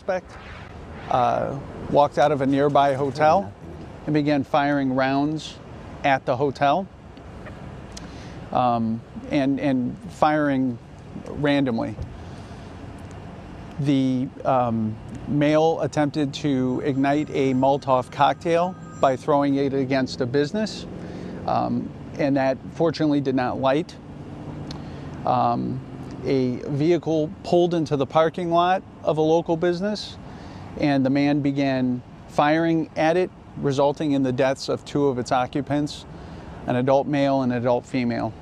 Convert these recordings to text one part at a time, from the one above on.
suspect uh, walked out of a nearby hotel and began firing rounds at the hotel um, and, and firing randomly. The um, male attempted to ignite a Molotov cocktail by throwing it against a business, um, and that fortunately did not light. Um, a vehicle pulled into the parking lot of a local business, and the man began firing at it, resulting in the deaths of two of its occupants an adult male and an adult female.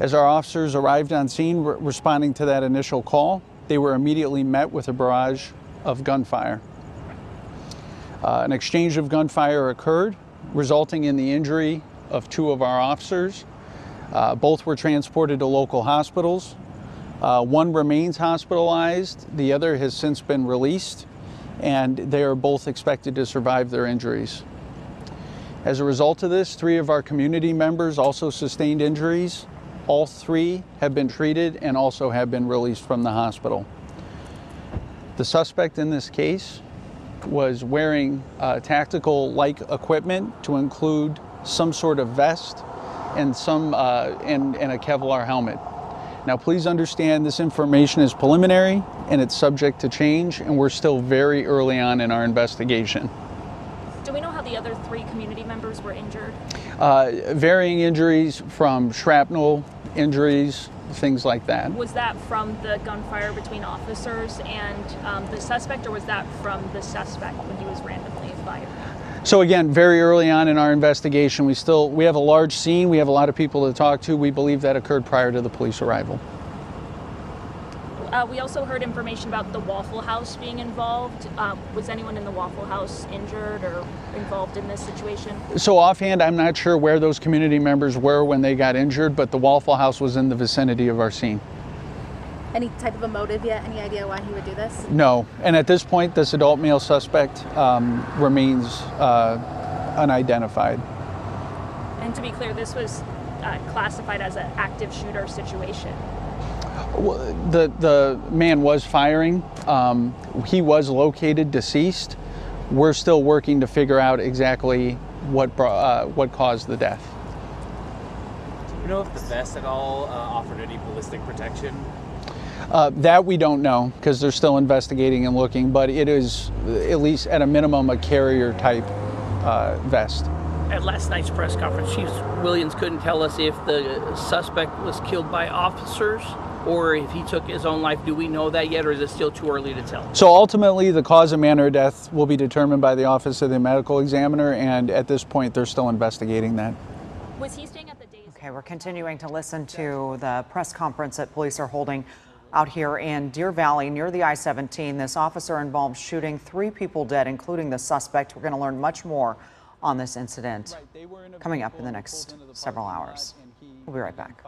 As our officers arrived on scene re- responding to that initial call, they were immediately met with a barrage of gunfire. Uh, an exchange of gunfire occurred, resulting in the injury of two of our officers. Uh, both were transported to local hospitals. Uh, one remains hospitalized, the other has since been released, and they are both expected to survive their injuries. As a result of this, three of our community members also sustained injuries. All three have been treated and also have been released from the hospital. The suspect in this case was wearing uh, tactical like equipment to include some sort of vest and some uh, and, and a Kevlar helmet. Now, please understand this information is preliminary and it's subject to change, and we're still very early on in our investigation. Do we know how the other three community members were injured? Uh, varying injuries from shrapnel injuries, things like that. Was that from the gunfire between officers and um, the suspect, or was that from the suspect when he was randomly fired? So again, very early on in our investigation, we still we have a large scene. We have a lot of people to talk to. We believe that occurred prior to the police arrival. Uh, we also heard information about the Waffle House being involved. Um, was anyone in the Waffle House injured or involved in this situation? So offhand, I'm not sure where those community members were when they got injured, but the Waffle House was in the vicinity of our scene. Any type of a motive yet? Any idea why he would do this? No, and at this point, this adult male suspect um, remains uh, unidentified. And to be clear, this was uh, classified as an active shooter situation. Well, The the man was firing. Um, he was located deceased. We're still working to figure out exactly what bro- uh, what caused the death. Do you know if the vest at all uh, offered any ballistic protection? Uh, that we don't know because they're still investigating and looking, but it is at least at a minimum a carrier type uh, vest. At last night's press conference, Chief Williams couldn't tell us if the suspect was killed by officers or if he took his own life. Do we know that yet, or is it still too early to tell? So ultimately, the cause and manner of death will be determined by the Office of the Medical Examiner, and at this point, they're still investigating that. Was he staying at the Days? Okay, we're continuing to listen to the press conference that police are holding out here in Deer Valley near the I 17. This officer involved shooting three people dead, including the suspect. We're going to learn much more on this incident coming up in the next several hours. We'll be right back.